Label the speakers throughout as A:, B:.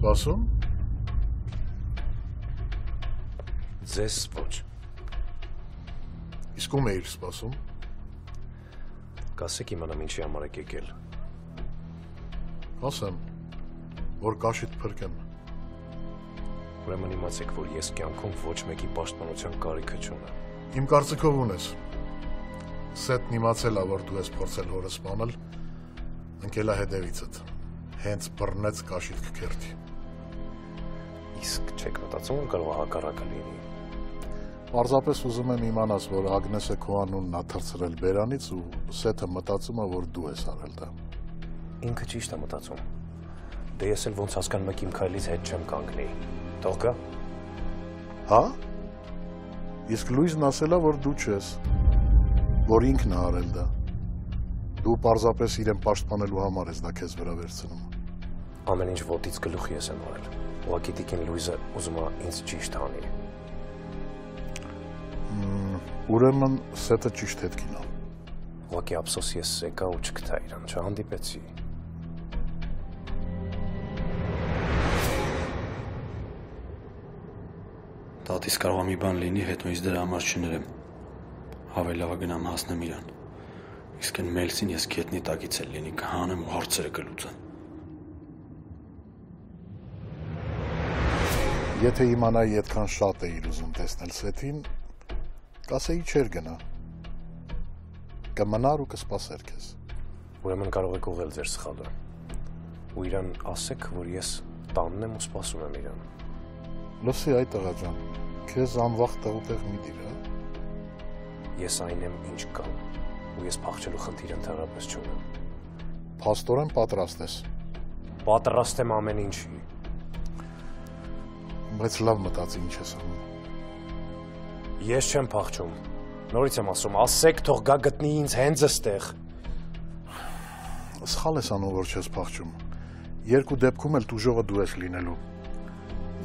A: սպասում։
B: Ձեզ ոչ։
A: Իսկ ում էիր սպասում։
B: Կասեք իմանամ ինչի համար եք եկել։
A: Ասեմ, որ կաշիդ փրկեմ։
B: Ուրեմն իմացեք, որ ես կյանքում ոչ մեկի պաշտպանության կարիքը չունեմ։
A: Իմ կարծիքով ունես։ Սետն իմացել է, որ դու ես փորձել հորը սպանել, ընկելա հետևիցդ։ Հենց բռնեց կաշիդ քերթի։
B: Իսկ չեք մտածում, որ կարող է հակառակը լինի։
A: Պարզապես ուզում եմ իմանաս, որ Ագնեսը քո անունն ա թրցրել բերանից ու Սեթը մտածում է, որ դու ես արել դա։
B: Ինքը ճիշտ է մտածում։ Դե ես էլ ոնց հասկանում եք իմ քայլից հետ չեմ կանգնի։ Թող գա։
A: Հա? Իսկ Լուիզն ասել է, որ դու չես, որ ինքն է արել դա։ Դու պարզապես իրեն պաշտպանելու համար ես դա քեզ վրա վերցնում։
B: Ամեն ինչ ոտից գլուխի ես եմ արել։ Ուղղակի տիկին Լուիզը ուզում է ինձ ճիշտ անի։
A: Ուրեմն Սեթը ճիշտ հետքին է։
B: Ուղղակի ափսոս ես եկա ու չգտա իրան, չհանդիպեցի։
C: Տատիս կարող է մի բան լինի, հետո ինձ դրա համար չներեմ։ Ավելի լավ է գնամ հասնեմ իրան։ Իսկ այն Մելսին ես քետնի տակից էլ լինի, կհանեմ ու հարցերը կլուծեմ։
A: Եթե իմանայի այդքան շատ էիր ուզում տեսնել Սեթին, կասեի չեր գնա։ Կմնար ու կսպասեր քեզ։
B: Ուրեմն կարող եք ուղղել ձեր սխալը։ Ու իրան ասեք, որ ես տանն եմ ու սպասում եմ իրան։
A: Լսի այդ տղա ջան, քեզ անվախ տեղուտեղ մի դիր, հա։
B: Ես այն եմ, ինչ կամ, ու ես փախչելու խնդիր ընդհանրապես չունեմ։
A: Փաստորեն պատրաստ ես,
B: Պատրաստ եմ ամեն ինչի։
A: բայց լավ մտածի ինչ ես անում։
B: Ես չեմ փախչում։ Նորից եմ ասում, ասեք թող գա գտնի ինձ հենց այստեղ։
A: Սխալ ես անում, որ չես փախչում։ Երկու դեպքում էլ դուժողը դու ես լինելու։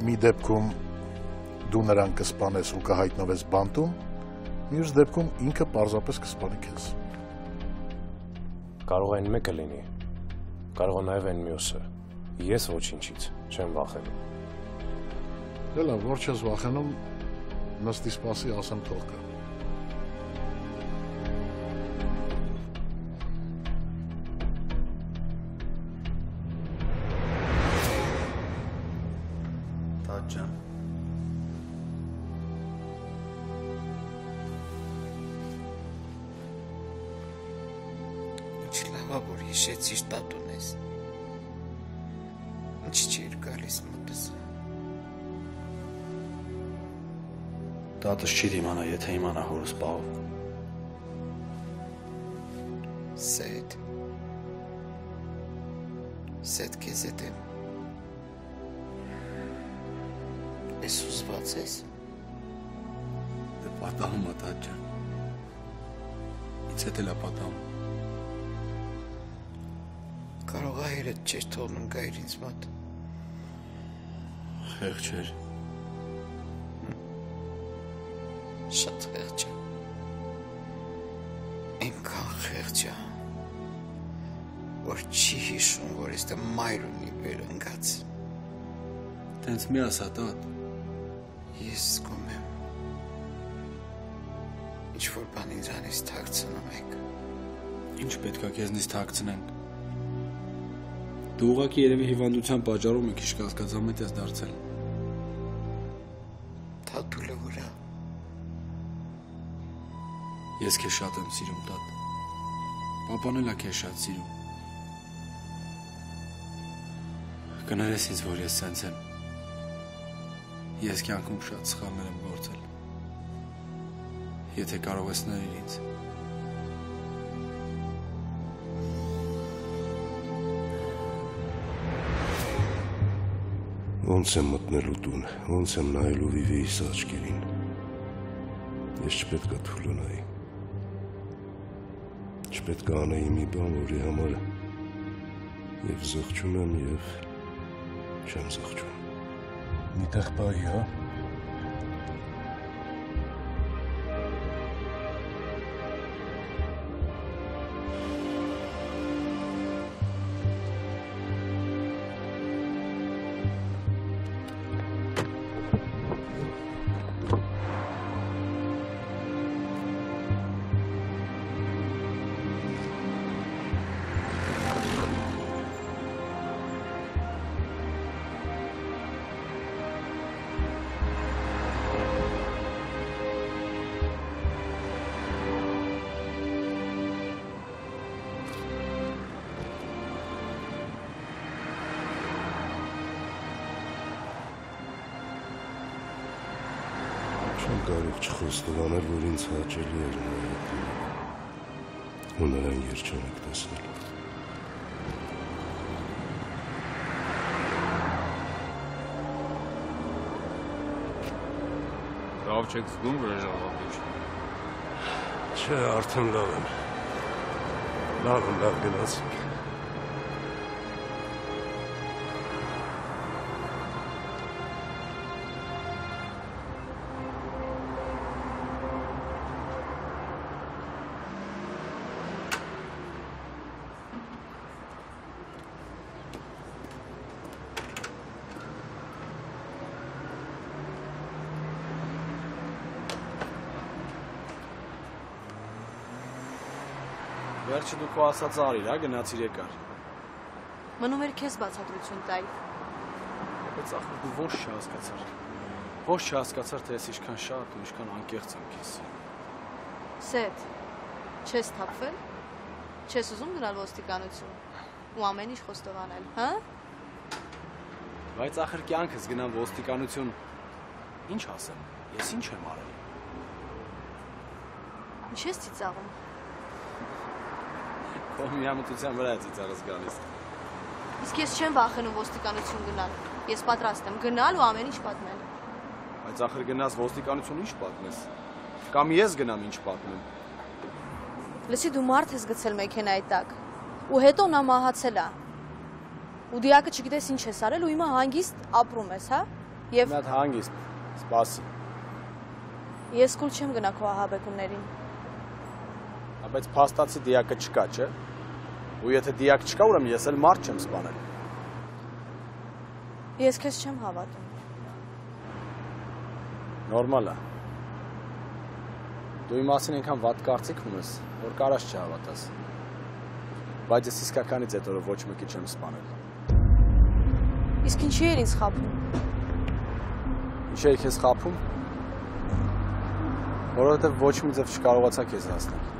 A: Մի դեպքում դու նրան կսպանես ու կհայտնվես բանտում, մյուս դեպքում ինքը պարզապես կսպանի քեզ։
B: Կարող է այն մեկը լինի։ Կարող է նաև այն մյուսը։ Ես ոչինչից չեմ վախենում։
A: Դե լավ, որ չես վախենում, նստի սպասի, ասեմ թող կա։
C: Տաճ ջան։
D: Ինչ լավ է, որ հիշեցիր տատուն ես։ Ինչ չէր գալիս մոտս։
C: Տատս չի դիմանա, եթե իմանա հորս պահով։
D: Սեդ։ Սեդ քեզ հետ եմ։ Ես ուզված ես։
C: Դե պատահում է տաճ ջան։ Ինձ հետ էլ է պատահում։
D: Կարող է երդ չէր թողնում գայր ինձ մոտ։
C: Խեղ չէր։
D: Շատ խեղճ է։ Այնքան խեղճ է, որ չի հիշում, որ ես մայր ունի վերընկած։
C: Տենց մի ասա տատ։
D: Ես զգում եմ։ Ինչ որ բան ինձանից թաքցնում եք։
C: Ինչ պետքա քեզնից թաքցնեն։ Դու ուղղակի երևի հիվանդության պատճառով մի քիչ կասկածամետ ես դարձել։ Ես քեզ շատ եմ սիրում, տատ։ Պապան էլ է քեզ շատ սիրում։ Կներես ինձ, որ ես սենց եմ։ Ես կյանքում շատ սխալներ եմ գործել։ Եթե կարող ես ներիր ինձ։
E: Ոնց եմ մտնելու տուն, ոնց եմ նայելու Վիվիիս աչքերին։ Ես չպետք է թուլունայի։ Չպետք է անեի մի բան, որի համար եւ զղջում եմ եւ չեմ զղջում։
A: Մի տեղ բայ, հա։
E: կարող չխոստովանել, որ ինձ հաճելի էր լինելը ու նրան երջանիկ տեսնել։
F: Լավ չեք զգում վրեժաղապիչ։
E: Չէ, արդեն լավ եմ։ Լավ եմ, լավ գնացինք։
G: Վերջը դու քո ասածը արիր, հա, գնացիր եկար։
H: Մնում էր քեզ բացատրություն տալ։
G: Բայց ախր դու ոչ չհասկացար։ Ոչ չհասկացար, թե ես ինչքան շատ ու ինչքան անկեղծ եմ քեզ։
H: Սեթ, չես թափվել։ Չես ուզում գնալ ոստիկանություն ու ամեն ինչ խոստովանել, հա?
G: Բայց ախր կյանքս գնամ ոստիկանություն։ Ինչ ասեմ։ Ես ինչ եմ արել։
H: Ինչ ես ծիծաղում։
G: Քո միամտության վրա է ծիծաղս գալիս։
H: Իսկ ես չեմ վախենում ոստիկանություն գնալ։ Ես պատրաստ եմ գնալ ու ամեն ինչ պատմել։
G: Բայց ախր գնաս ոստիկանություն ինչ պատմես։ Կամ ես գնամ ինչ պատմեմ։
H: Լսի դու մարդ ես գցել մեքենայի տակ։ Ու հետո նա մահացել է։ Ու դիակը չգիտես ինչ ես արել ու հիմա հանգիստ ապրում ես, հա? Եվ
G: Մի հատ հանգիստ։ Սպասի։
H: ես կուլ չեմ գնա քո ահաբեկումներին։
G: Հա, Բայց փաստացի դիակը չկա, չէ՞։ Ու եթե դիակ չկա, ուրեմն ես էլ մարդ չեմ սպանել։
H: Ես քեզ չեմ հավատում։
G: Նորմալ է։ Դու իմ մասին այնքան վատ կարծիք ունես, որ կարաս չհավատաս։ Բայց ես իսկականից այդ օրը ոչ մեկի չեմ սպանել։
H: Իսկ ինչի էր ինձ խափում։
G: Ինչ էի քեզ խափում։ Որովհետև ոչ մի ձև չկարողացա քեզ հասնել։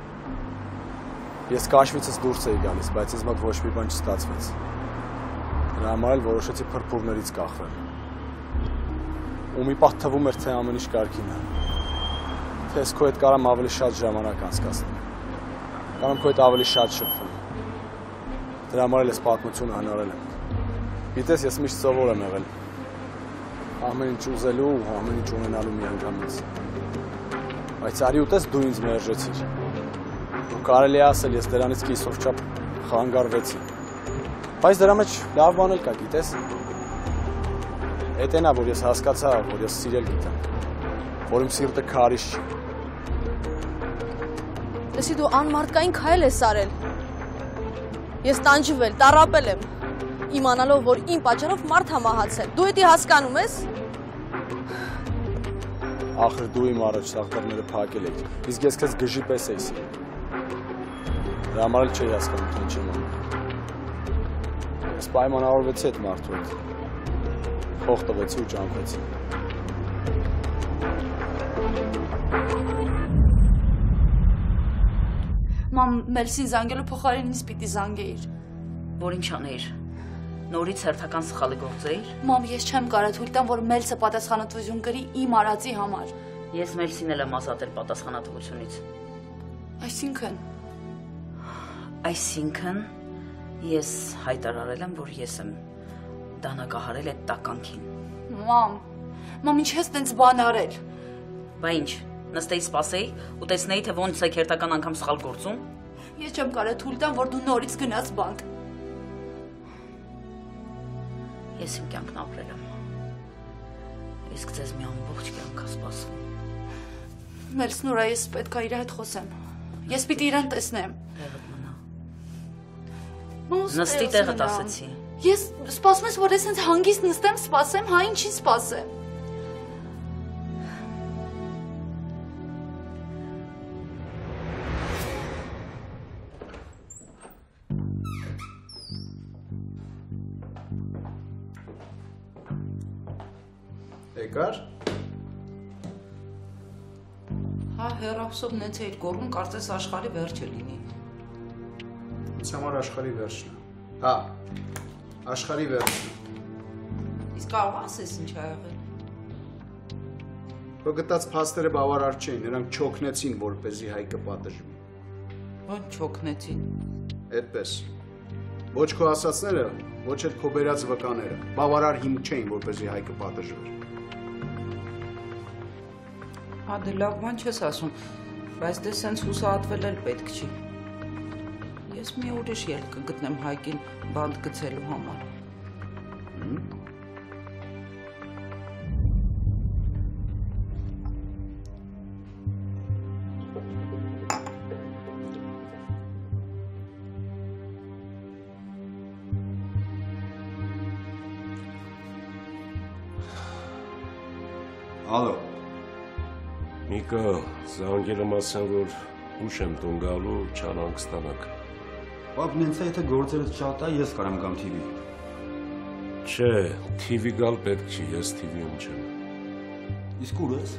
G: Ես կաշվիցս դուրս էի գալիս, բայց ինձ մոտ ոչ մի բան չստացվեց։ Դրա համար էլ որոշեցի փրփուրներից կախվել։ Ու մի պահ թվում էր, թե ամեն ինչ կարգին է։ Թե ես քո հետ կարամ ավելի շատ ժամանակ անցկացնեմ։ Կարամ քո հետ ավելի շատ շփվում։ Դրա համար էլ ես պատմությունը հնարել եմ։ Գիտես, ես միշտ սովոր եմ եղել ամեն ինչ ուզելու ու ամեն ինչ ունենալու միանգամից։ Բայց արի ուտես դու ինձ մերժեցիր։ կարելի է ասել, ես դրանից կիսով չափ խանգարվեցի։ Բայց դրա մեջ լավ բան էլ կա, գիտես։ Էդ այնա, որ ես հասկացա, որ ես սիրել գիտեմ։ Որ իմ սիրտը քարիշ չի։
H: Լսի դու անմարդկային քայլ ես արել։ Ես տանջվել, տարապել եմ, իմանալով, որ իմ պատճառով մարդ է մահացել։ Դու դա հասկանում ես։
G: Ախր դու իմ առաջ սաղտերները փակել ես։ Իսկ ես քեզ գժի պես էի սիրում։ Դրա համար էլ չէի հասկանում, թե ինչ եմ անում։ Ես պայմանավորվեցի այդ մարդու հետ։ Փող տվեցի ու ճամփեցի։
I: Մամ Մելսին զանգելու փոխարեն ինձ պիտի զանգեիր։
J: Որ ինչ անեիր։ Նորից հերթական սխալը գործեիր։
I: Մամ, ես չեմ կարա թույլ տամ, որ Մելսը պատասխանատվություն կրի իմ արածի համար։
J: Ես Մելսին էլ եմ ազատել պատասխանատվությունից։
I: Այսինքն,
J: Այսինքն ես հայտարարել եմ, որ ես եմ դանակահարել այդ տականքին։
I: մամ, մամ ինչ ես տենց բան արել։
J: Բա ինչ, նստեի սպասեի ու տեսնեի, թե ոնց եք հերթական անգամ սխալ գործում։
I: Ես չեմ կարա թույլ տամ, որ դու նորից գնաս բանկ։
J: Ես իմ կյանքն ապրել եմ։ Իսկ ձեզ մի ամբողջ կյանք է սպասում։
I: Մելսն ուրա ես պետք է իր հետ խոսեմ։ Ես պիտի իրան տեսնեմ։ Ոնց
J: Նստի
I: տեղս
J: տեղդ
I: մնամ։
J: ասեցի։
I: Ես սպասում ես, որ ես հենց հանգիստ նստեմ, սպասեմ, հա ինչի սպասեմ։
K: Եկար։
L: Հա, հերապսով նենց էիր գոռում, կարծես աշխարի վերջը լինի։
K: Ինձ համար աշխարհի վերջն է։ Հա։ Աշխարհի վերջն է։
L: Իսկ կարող ասես ինչ ա եղել։
K: Քո գտած փաստերը բավարար չէին, նրանք չոքնեցին, որպեսզի Հայկը պատժվի։
L: Ո՞նց չոքնեցին։
K: Այդպես։ Ոչ քո ասացները, ոչ էլ քո բերած վկաները բավարար հիմք չէին, որպեսզի Հայկը պատժվեր։
L: Հա դե լավ բան չես ասում, բայց դե սենց հուսահատվել էլ պետք չի։ Ես մի ուրիշ ելք կգտնեմ Հայկին բանտ գցելու համար։
E: Ալո։ Նիկա, զանգելը մասան, որ ուշ եմ տուն գալու, չանանք ստանանք։
M: Պապ, նենց է, եթե գործերը շատ է, ես կարամ գամ TV։
E: Չէ, TV գալ պետք չի, ես TV-ում չեմ։
M: Իսկ ուր ես։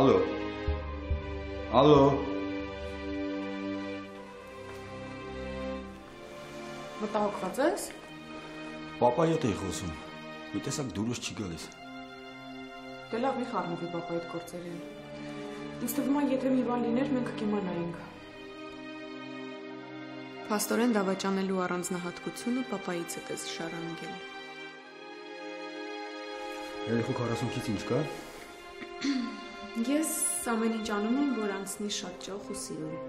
M: Ալո։ Ալո։
N: Մտահոգված ես։
M: Պապայի հետ էի խոսում։ Մի տեսակ դուրս չի գալիս։
N: Դե լավ, մի խառնվի այդ գործերին։ Ինձ թվում է, եթե մի բան լիներ, մենք կիմանայինք։
O: Փաստորեն դավաճանելու առանձնահատկությունը papa-ից է պես շարանգել։
M: Երեխու 40-ից ինչ կա։
O: Ես ամեն ինչ անում եմ, որ անցնի շատ ճոխ ու սիրուն։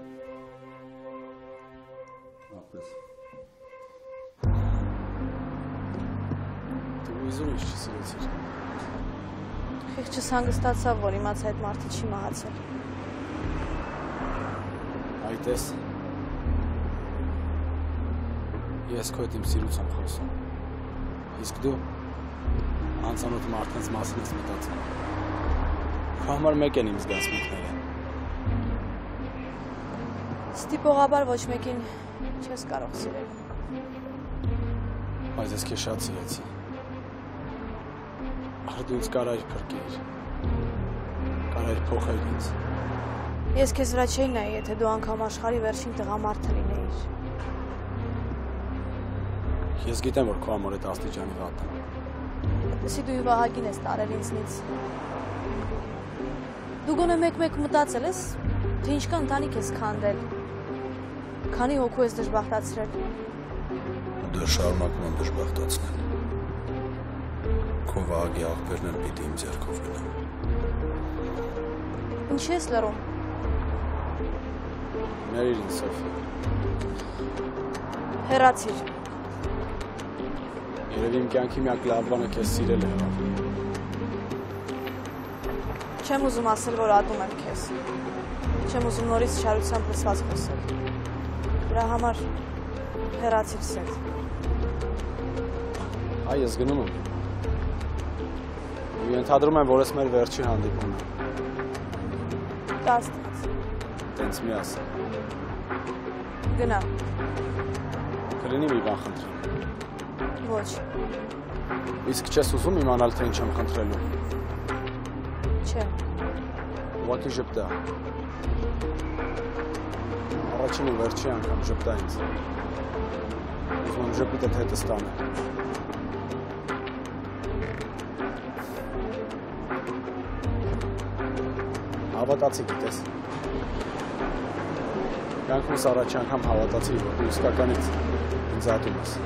M: Ապես։
G: չսիրեցիր։
P: Խիղճս հանգստացավ, որ իմաց այդ մարդը չի մահացել։
G: Այտես։ Ես քո հետ իմ սիրուց եմ խոսում։ Իսկ դու անծանոթ մարդկանց մասին ես մտածում։ Քո համար մեկ են իմ զգացմունքները։
P: Ստիպողաբար ոչ մեկին չես կարող սիրել։
G: Բայց ես քեզ շատ սիրեցի։ դու ինձ կարայր փրկեիր։ Կարայր փոխել ինձ։
P: Ես քեզ վրա չէի նայի, եթե դու անգամ աշխարի վերջին տղամարդը լինեիր։
G: Ես գիտեմ, որ քո համար այդ աստիճանի վատ է։
P: Լսի դու Վահագին ես տարել ինձնից։ Դու գոնե մեկ-մեկ մտածել ես, թե ինչքան ընտանիք ես քանդել։ Քանի հոգու ես դժբախտացրել։
H: Դեռ շարունակում եմ դժբախտացնել։ Քո վաղի աղբերն էլ պիտի իմ ձեռքով գնան։
P: Ինչի ես լռում։
G: Ներիր ինձ, Սոֆի։
P: Հեռացիր։
G: Երևի իմ կյանքի միակ լավ բանը քեզ սիրել է։
P: Չեմ ուզում ասել, որ ատում եմ քեզ։ Չեմ ուզում նորից չարությամբ լսված խոսել։ Դրա համար հեռացիր սետ։
G: Այ ես գնում եմ։ ենթադրում եմ, որ ես մեր վերջի հանդիպումն է։
P: Կաստից։
G: Տենց մի ասա։
P: Գնա։
G: Կլինի մի բան խնդրեմ։
P: Ոչ։
G: Իսկ չես ուզում իմանալ, թե ինչ եմ խնդրելու։
P: Չէ։
G: Ուղղակի ժպտա։ Առաջին ու վերջի անգամ ժպտա ինձ։ Ուզում եմ ժպիտը հետը ստանալ։ հավատացի, գիտես։ Կյանքումս առաջ անգամ հավատացի, որ դու իսկականից ինձ ատում ես։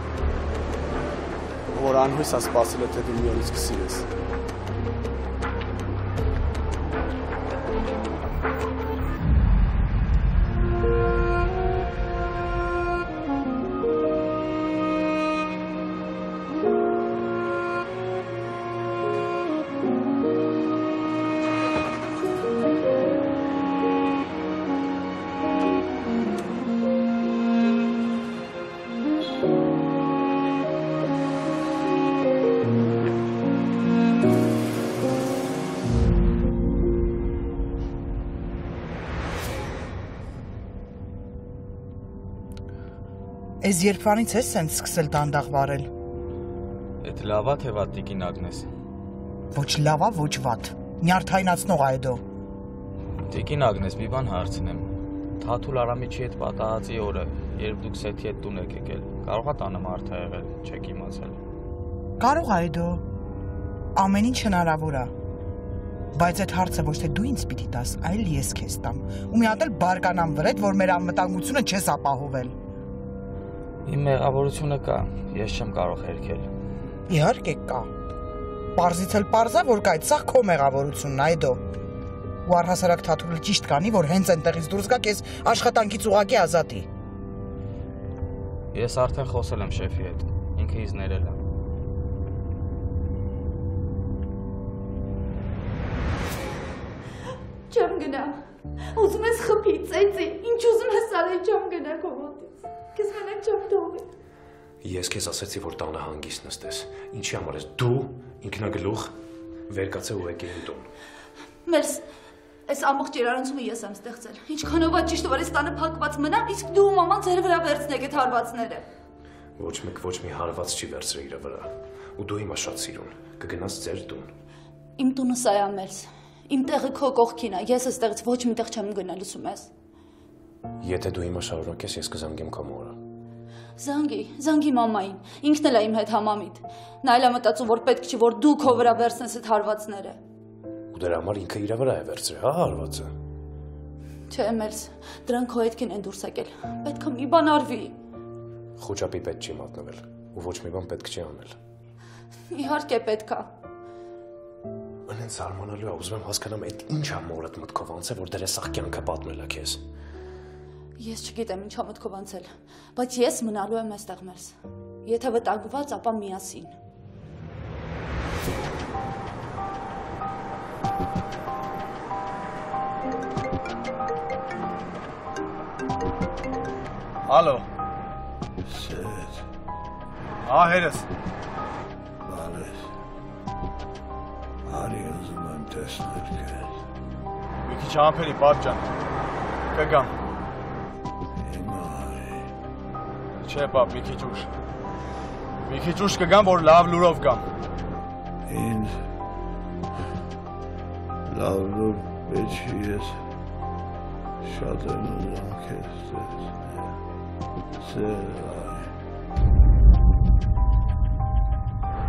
G: Որ անհույս է սպասել, թե դու մի օրից կսիրես։
Q: Էս երբանից ես սենց սկսել դանդաղ վարել։
R: Էդ լավա թե վատ տիկին Ագնես։
Q: Ոչ լավա, ոչ վատ։ Նյարդայնացնող այդո։
R: Տիկին Ագնես, մի բան հարցնեմ։ Թաթուլ Արամիչի հետ պատահածի օրը, երբ դուք Սեթի հետ տուն եք եկել, կարողա տանը մարդ ա եղել, չեք իմացել։
Q: Կարող այդո։ Ամեն ինչ հնարավոր է։ Բայց այդ հարցը ոչ թե դու ինձ պիտի տաս, այլ ես քեզ տամ։ Ու մի հատ էլ բարկանամ վրեդ, որ մեր անվտանգությունը չես ապահովել։
R: Իմ մեղավորությունը կա, ես չեմ կարող հերքել։
Q: Իհարկե կա։ Պարզից էլ պարզա, որ կա այդ սա քո մեղավորությունն այդո։ Ու առհասարակ թաթուլը ճիշտ կանի, որ հենց այնտեղից դուրս գա քեզ աշխատանքից ուղակի ազատի։
R: Ես արդեն խոսել եմ շեֆի հետ։ Ինքը ինձ ներել է։
I: Չեմ գնա։ Ուզում ես խփի, ծեծի, ինչ ուզում ես արի, չեմ գնա քո մենակ չեմ թողի։
B: Ես քեզ ասացի, որ տանը հանգիստ նստես։ Ինչի համար ես դու ինքնագլուխ վերկացե ու եկել տուն։
I: Մերս, այս ամբողջ երարանցումը ես եմ ստեղծել։ Ինչքանով է ճիշտ որ այս տանը փակված մնա, իսկ դու ու մաման ձեր վրա վերցնեք այդ հարվածները։
B: Ոչ մեկ ոչ մի հարված չի վերցրել իր վրա։ Ու դու հիմա շատ սիրուն կգնաս ձեր տուն։
I: Իմ տունը սա է, Մերս։ Իմ տեղը քո կողքին է։ Ես այստեղից ոչ մի տեղ չեմ գնալ, լսում ես։
B: Եթե դու հիմա շարունակես, ես կզանգեմ քո մորը։
I: Զանգի, զանգի մամային։ Ինքն էլ է իմ հետ համամիտ։ Նա էլ է մտածում, որ պետք չի, որ դու քո վրա վերցնես այդ հարվածները։
B: Ու դրա համար ինքը իր վրա է վերցրել, հա, հարվածը։
I: Չէ, Մերս, դրանք քո հետքին են դուրս եկել։ Պետք է մի բան արվի։
B: Խոճապի պետք չի մատնվել, ու ոչ մի բան պետք չի անել։
I: Իհարկե պետք է։
B: Անեն զարմանալու է, ուզում եմ հասկանամ այդ ինչ է մորդ մտքով անցել, որ դրա սաղ կյանքը պատմել է քեզ։
I: Ես չգիտեմ ինչա մտքով անցել, բայց ես մնալու եմ այստեղ մերս։ Եթե վտանգված, ապա միասին։
G: Ալո։
A: Սետ։
G: Ահերս։
A: Բարես։ Արի ուզում եմ տեսնել քեզ։
G: Մի քիչ ամփերի պատճան։ Կգամ։ Չէ, պապ, մի քիչ ուշ։ Մի քիչ ուշ կգամ, որ լավ լուրով գամ։
A: Ինձ լավ լուր պետք ես շատ եմ ուզում քեզ տեսնել։ Սեր արի։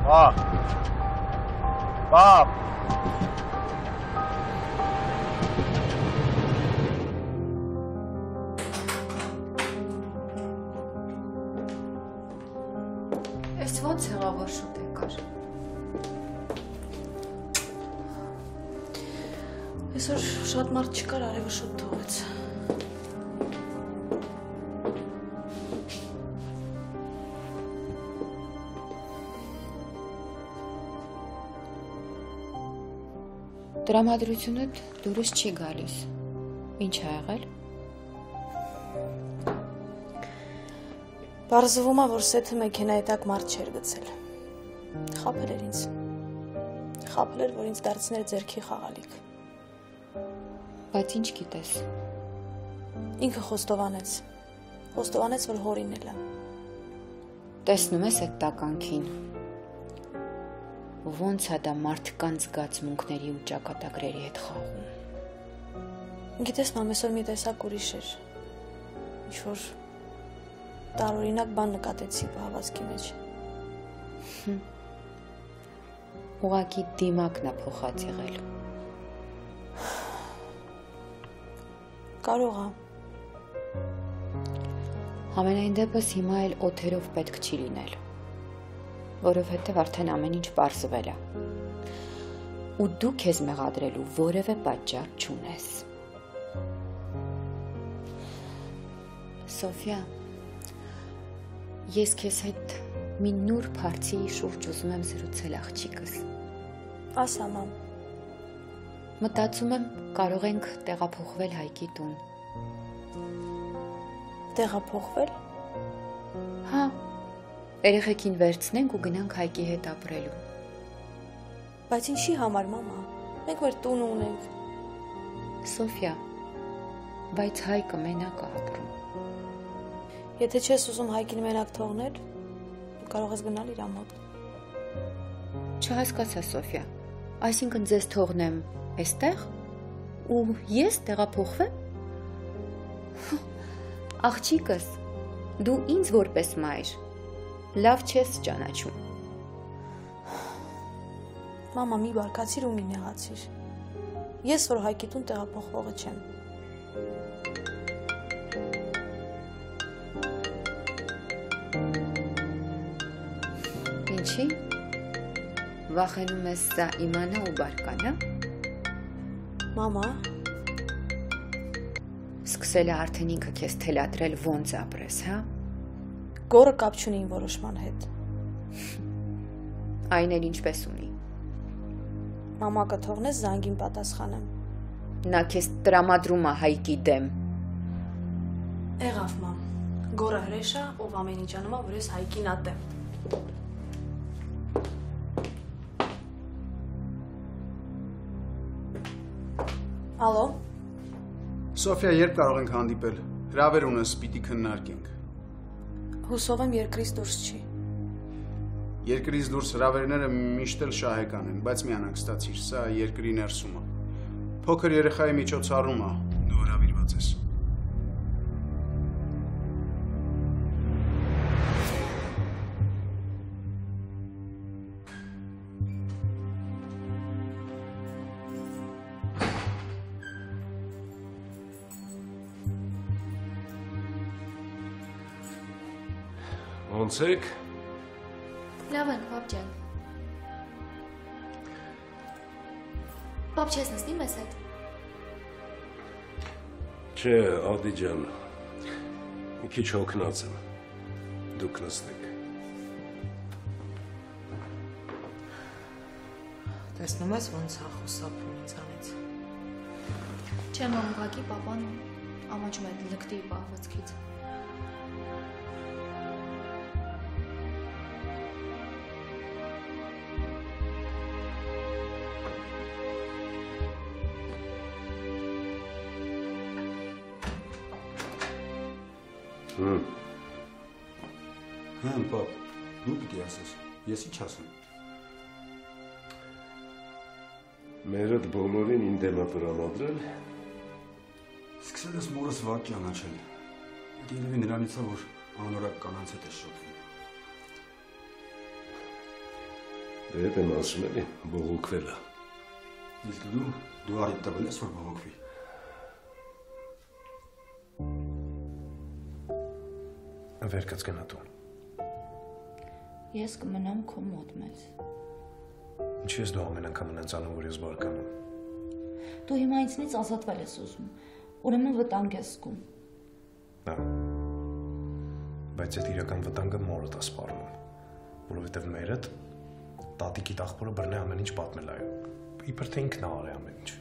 G: Պապ։ Պապ։
S: Այսօր շատ մարդ չկար, արևը շուտ թողեց։
T: Տրամադրությունդ դուրս չի գալիս։ Ինչ ա եղել։
S: Բարձվում է, որ սեթը մեքենայի տակ մարդ չէր գցել։ Խապել էր ինձ։ Խապել էր, որ ինձ դարձներ ձերքի խաղալիք։
T: Բայց ինչ գիտես։
S: Ինքը խոստովանեց։ Խոստովանեց, որ հորինել է։
T: Տեսնում ես այդ տականքին։ Ոնց է դա մարդկանց զգացմունքների ու ճակատագրերի հետ խաղում։
S: Գիտես, մամ, այսօր մի տեսակ ուրիշ էր։ Ինչ որ տարօրինակ բան նկատեցի հավատքի մեջ։
T: Ուղակի դիմակն է փոխած եղել։
S: Կարող է։
T: Համենայն դեպս հիմա էլ օթերով պետք չի լինել, որովհետև արդեն ամեն ինչ པարզվել է։ Ու դու քեզ մեղադրելու որևէ պատճառ չունես։ Սոֆիա, ես քեզ հետ մի նոր փարցի շուրջ ուզում եմ զրուցել աղջիկս։
S: Ասա, մամ։
T: Մտածում եմ կարող ենք տեղափոխվել Հայկի տուն։
S: Տեղափոխվել։
T: Հա։ Երեխեքին վերցնենք ու գնանք Հայկի հետ ապրելու։
S: Բայց ինչի համար, մամա։ Մենք մեր տունը ունենք։
T: Սոֆիա, բայց Հայկը մենակ է ապրում։
S: Եթե չես ուզում Հայկին մենակ թողնել, կարող ես գնալ իր մոտ։
T: Չհասկացա Սոֆիա։ Այսինքն ձեզ թողնեմ այստեղ ու ես տեղափոխվեմ։ Աղջիկս, դու ինձ որպես մայր լավ չես ճանաչում։
S: Մամա, մի բարկացիր ու մի նեղացիր։ Ես որ Հայկի տուն տեղափոխվողը չեմ։
T: Ինչի՞։ Վախենում ես սա իմանա ու բարկանա։
S: Մամա,
T: Սկսել է արդեն ինքը քեզ թելադրել ոնց ապրես, հա։
S: գորը կապ չունի իմ որոշման հետ։
T: Այն էլ ինչպես ունի։
S: Մամա կթողնես զանգին պատասխանեմ։
T: Նա քեզ տրամադրում է հայկի դեմ։
S: Եղավ մամ։ Գորը հրեշա, ով ամեն ինչ անում է, որ ես Հայկին ատեմ։ Ալո,
K: Սոֆիա, երբ կարող ենք հանդիպել։ Հրավեր ունես, պիտի քննարկենք։
S: հուսով եմ երկրից դուրս չի։
K: Երկրից դուրս հրավերները միշտ էլ շահեկան են, բայց մի անհանգստացիր, սա երկրի ներսում է։ Փոքր երեխայի միջոցառում է, դու հրավիրված ես։
E: Ոնց եք։
U: Լավ են, պապ ջան։ Պապ չես նստի մեզ հետ։
E: Չէ, Ադի ջան։ Մի քիչ հոգնած եմ։ Դուք նստեք։
V: Տեսնում ես ոնց է խոսափում ինձանից։
U: Չեմ ամուղակի պապան ամաչում այդ լկտի պահվածքից։
E: բոլորին ին դեմ է տրամադրել։
M: Սկսել ես մորս վատ ճանաչել։ Երևի նրանից է, որ անորակ կանանց հետ է շփվում։
E: Դե հետ եմ ասում էլի, բողոքվել է։
M: Իսկ դու դու արիտ տվել ես, որ բողոքվի։
B: Վեր կծկնա տուն։
I: Ես կմնամ քո մոտ մեզ։
B: Ինչի ես դու ամեն անգամ ունենց անում, որ ես բարկանում։
I: Դու հիմա ինձնից ազատվել ես ուզում։ Ուրեմն վտանգ ես զգում։
B: Հա։ Բայց այդ իրական վտանգը մորդ է սպառնում, որովհետև մերդ տատիկի տախպորը բռնե ամեն ինչ պատմել այո։ Իբր թե ինքն է արել ամեն ինչ։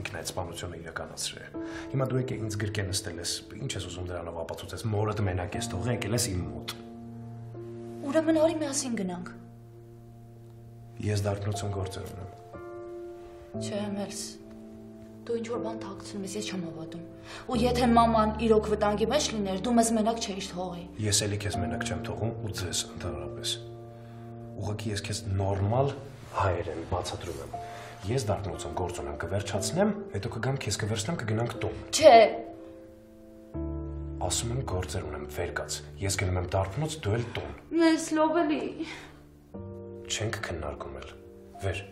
B: Ինքն այդ սպանությունը իրականացրել։ Հիմա դու եկե ինձ գրկե նստել ես, ինչ ես ուզում դրանով ապացուցես, մորդ մենակ ես թողել, եկել ես իմ մոտ։
I: Ուրեմն արի միասին գնանք։
B: Ես դարբնություն գործեր ունեմ։
I: Չէ, Մելս։ Դու ինչ որ բան թաքցնում ես, ես չեմ հավատում։ Ու եթե մաման իրոք վտանգի մեջ լիներ, դու մեզ մենակ չէիր թողի։
B: Ես էլի քեզ մենակ չեմ թողում ու ձեզ ընդհանրապես։ Ուղղակի ես քեզ նորմալ հայերեն բացատրում եմ։ Ես դարբնություն գործ ունեմ, կվերջացնեմ, հետո կգամ քեզ կվերցնեմ, կգնանք տուն։
I: Չէ,
B: Ասում եմ գործեր ունեմ, վեր կաց։ Ես գնում եմ դարբնոց, դու էլ տուն։
I: մեզ լոբելի։
B: Չենք քննարկում էլ։ Վեր։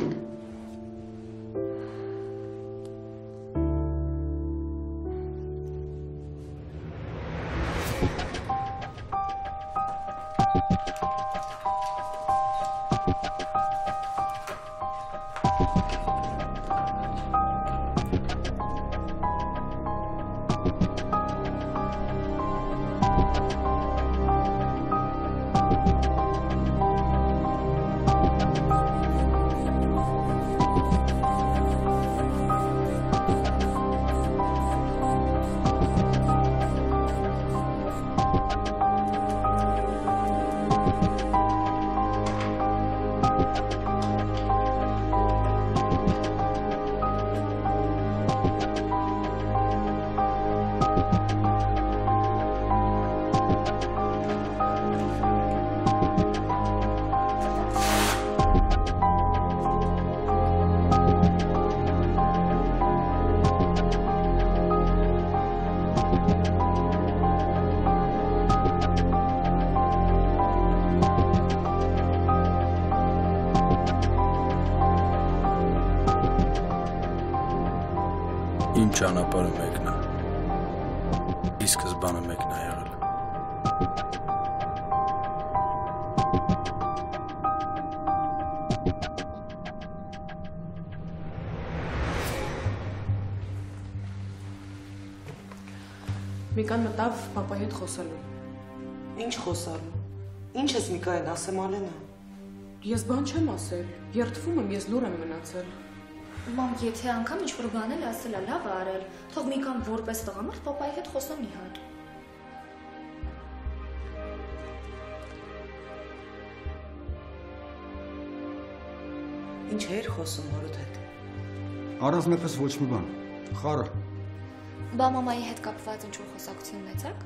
G: Իմ ճանապարհը մեկն է։ Ի սկզբանը մեկն է եղել։
O: Միկան մտավ papaի հետ խոսալու։
V: Ինչ խոսալու։ Ինչ ես Միկային ասեմ Ալենա։
O: Ես բան չեմ ասել։ Երթվում եմ, ես լուր եմ մնացել։
U: Մամ, եթե անգամ ինչ-որ բան էլ ասել ա, լավ ա արել։ Թող Միկան որպես տղամարդ papaի հետ խոսա մի հատ։
V: Ինչ էր խոսում որոդ հետ։
M: Առանձնապես ոչ մի բան։ Խառը։
U: Բա մամայի հետ կապված ինչ-որ խոսակցություն ունեցաք։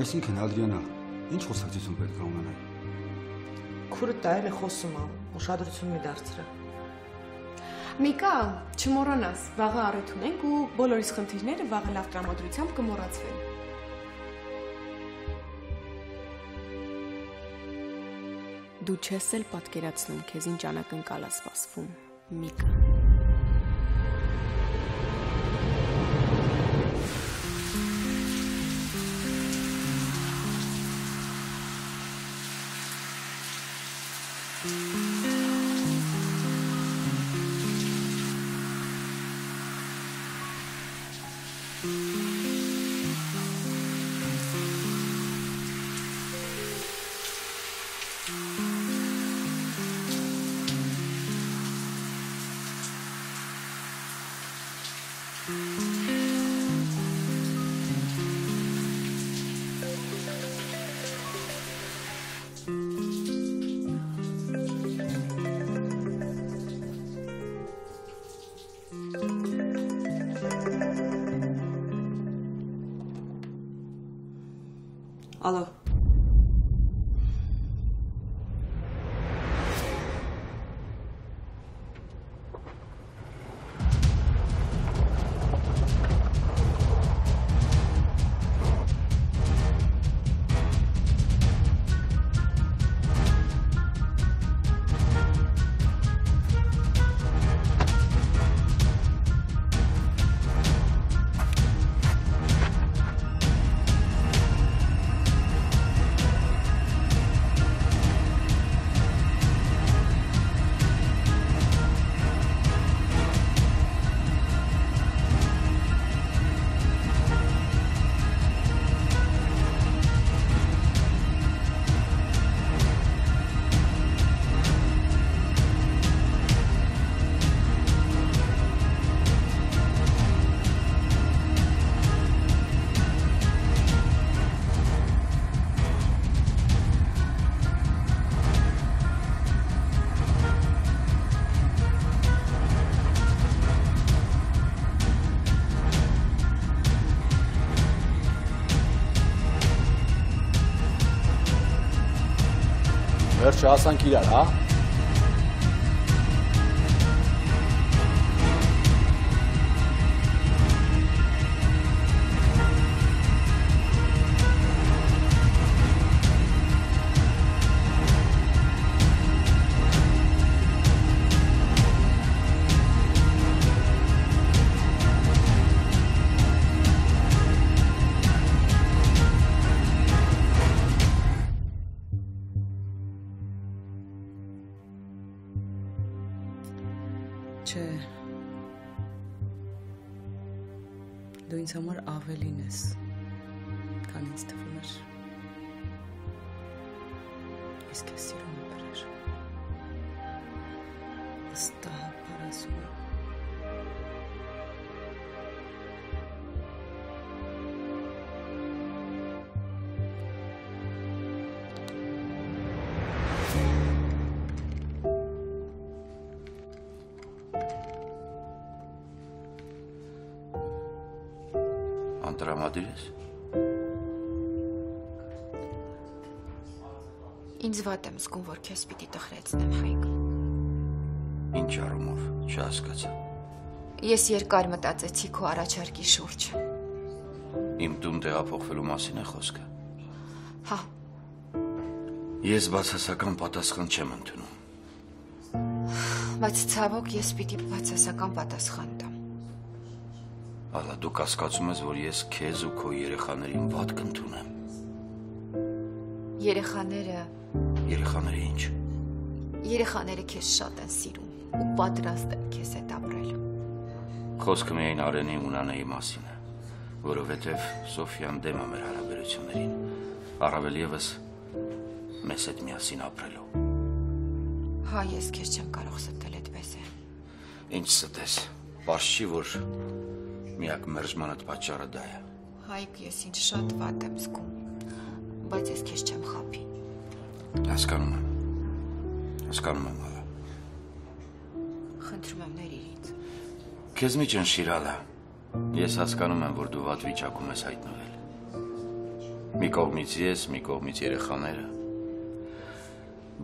M: Այսինքն Ադրիանա, ինչ խոսակցություն պետք է ունենայի։
V: էլ է խոսում ա, ուշադրություն մի դարձրա։
W: Միկա, չմոռանաս, վաղը առիթ ունենք ու բոլորիս խնդիրները վաղը լավ տրամադրությամբ կմոռացվեն։ Դու չես էլ պատկերացնում քեզ ինչ անակնկալ է սպասվում, Միկա։
V: Ալո։
X: Galatasaray
Y: gider ha. Ինձ համար ավելին ես, քան ինձ թվում էր։ Ես քեզ սիրում եմ բերեր։ Վստահաբար ասում եմ։
D: Անտրամադիր ես։
Z: Ինձ վատ եմ զգում, որ քեզ պիտի տխրեցնեմ, Հայկ։
D: Ինչ առումով, չհասկացա։
Z: Ես երկար մտածեցի քո առաջարկի շուրջ։
D: Իմ տուն տեղափոխվելու մասին է խոսքը։
Z: Հա,
D: Ես բացասական պատասխան չեմ ընդունում։
Z: բայց ցավոք ես պիտի բացասական պատասխան
D: Ալա դու կասկածում ես, որ ես քեզ ու քո երեխաներին վատ կընդունեմ։
T: Երեխաները,
D: Երեխաները ինչ։
T: երեխաները քեզ շատ են սիրում ու պատրաստ են քեզ հետ ապրել։
D: Խոսքը միայն Արենի ու Նանայի մասին է, որովհետև Սոֆիան դեմ է մեր հարաբերություններին, առավել եւս մեզ հետ միասին ապրելու։
T: Հա, ես քեզ չեմ կարող ստել այդպես է։
D: Ինչ ստես։ Պարզ չի, որ միակ մերժմանդ պատճառը դա է։
T: Հայկ, ես ինչ շատ վատ եմ զգում, բայց ես քեզ չեմ խափի։
D: Հասկանում եմ։ Հասկանում եմ, ալա։
T: Խնդրում եմ ներիր ինձ։
D: Քեզ մի ճնշիրալա։ Ես հասկանում եմ, որ դու վատ վիճակում ես հայտնվել։ Մի կողմից ես, մի կողմից երեխաները։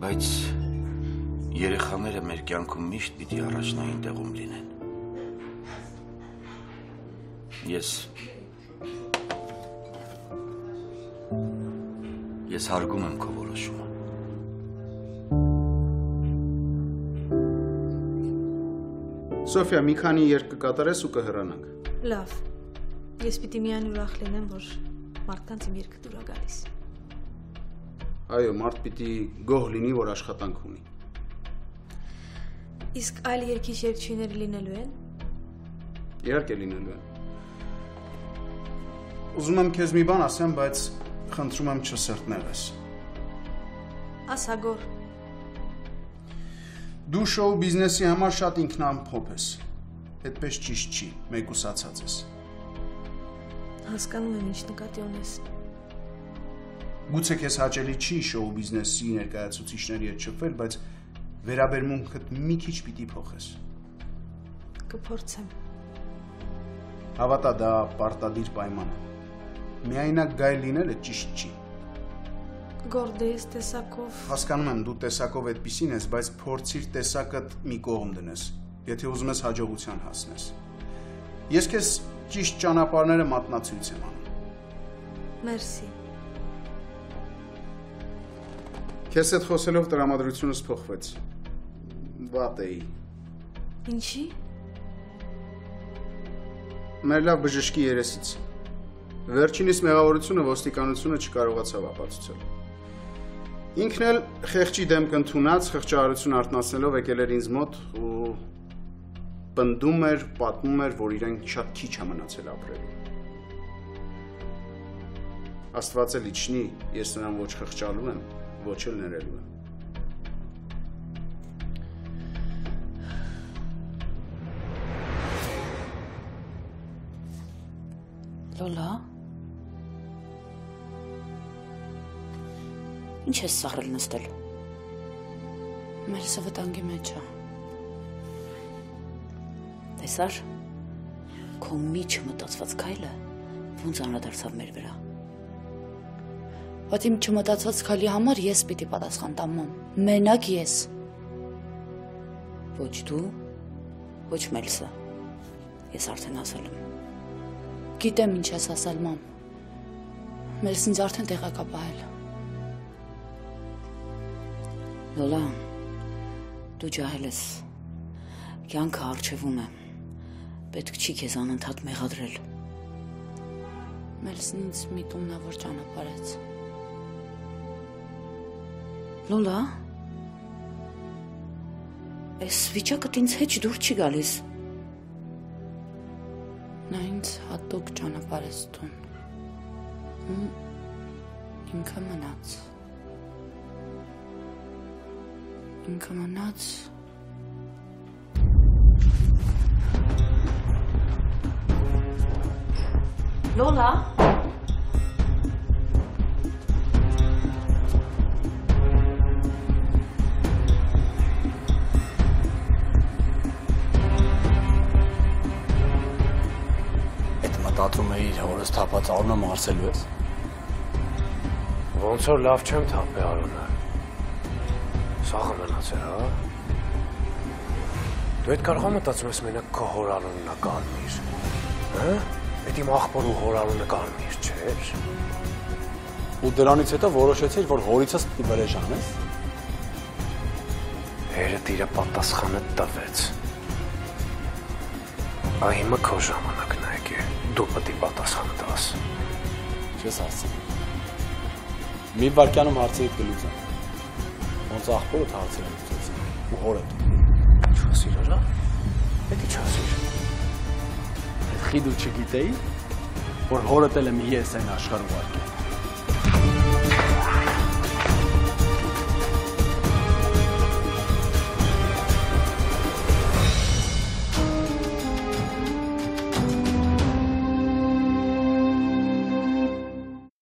D: Բայց երեխաները մեր կյանքում միշտ պիտի առաջնային տեղում լինեն։ Ես Ես հարգում եմ քո որոշումը։
K: Սոֆիա, մի քանի երկ կկատարես ու կհեռանանք։
S: Լավ։ Ես պիտի միայն ուրախ լինեմ, որ մարդկանց իմ երկը դուր է գալիս։
K: Այո, մարդ պիտի գոհ լինի, որ աշխատանք ունի։
S: Իսկ այլ երկիշ երկչիները լինելու են։
K: Իհարկե լինելու են։ Ուզում եմ քեզ մի բան ասեմ, բայց խնդրում եմ չսրտնեղես։
S: Ասագոր,
K: Դու շոու բիզնեսի համար շատ ինքնամփոփ ես։ Այդպես ճիշտ չի, մեկուսացած ես։
S: հասկանում եմ ինչ նկատի ունես։
K: Գուցե քեզ հաճելի չի շոու բիզնեսի ներկայացուցիչների հետ շփվել, բայց վերաբերմունքդ մի քիչ պիտի փոխես։
S: Կփորձեմ։
K: Հավատա, դա պարտադիր պայման է։ Միայնակ գայլ լինելը ճիշտ չի։
S: Գորդես տեսակով
K: Հասկանում եմ, դու տեսակով այդպեսին ես, բայց փորձիր տեսակդ մի կողմ դնես, եթե ուզում ես հաջողության հասնես։ Ես քեզ ճիշտ ճանապարհները մատնացույց եմ անում։
S: Մերսի։
K: Քեզ հետ խոսելով տրամադրությունս փոխվեց։ Վատ էի։
S: Ինչի։
K: Մեր լավ բժշկի երեսից։ Վերջինիս մեղավորությունը ոստիկանությունը չկարողացավ ապացուցել։ Ինքն էլ խեղճի դեմ կընդունած խղճահարություն արտնասնելով եկել էր ինձ մոտ ու պնդում էր, պատմում էր, որ իրեն շատ քիչ է մնացել ապրելու։ Աստված էլ իջնի, ես նրան ոչ խղճալու եմ, ոչ էլ ներելու եմ։
J: Լոլա։ Ինչ ես սաղրել նստել։ Մերսը վտանգի մեջ է։ Տեսար։ Քո մի չմտածված քայլը ոնց անդրադարձավ մեր վրա։ Բայց իմ չմտածված քայլի համար ես պիտի պատասխան տամ մամ։ Մենակ ես։ Ոչ դու, ոչ Մելսը։ Ես արդեն ասել եմ։ Գիտեմ ինչ ես ասել մամ։ Մելս ինձ արդեն տեղակ է Լոլա, դու ջահել ես։ Կյանքը արժևում է։ Պետք չի քեզ անընդհատ մեղադրել։ Մելսն ինձ միտումնավոր ճանապարհեց։ Լոլա, այս վիճակը ինձ հետ դուր չի գալիս։ Նա ինձ հատուկ ճանապարհեց տուն։ Ու ինքը մնաց։ Ինքը մնաց։ Լոլա
C: Այդ մտածում էիր հորս թափած արունը մարսելու ես։
B: Ոնց որ լավ չեմ թափե արունը։ Սաղը մնացել, հա։ Դու այդ կարող մտածում ես մենակ քո հոր արունն է կարմիր։ Հա? Այդ իմ աղբոր ու հոր արունը կարմիր չէր։
G: Ու դրանից հետո որոշեցիր, որ հորիցս պիտի վրեժ անես։
B: Հերը դիրա պատասխանը տվեց։ Այ հիմա քո ժամանակն է եկել։ դու պետք է պատասխան տաս։
G: Չես հասցնում։ Մի վարքյանում հարցերդ կլուծեմ։ Ոնց աղբորդ հարցերը լուծեցին ու հորդ։
B: Չասիր արա։ Պետք է չասիր։
G: Այդ խի դու չգիտեի, որ հորդ էլ եմ ես այն աշխարհ ուղարկել։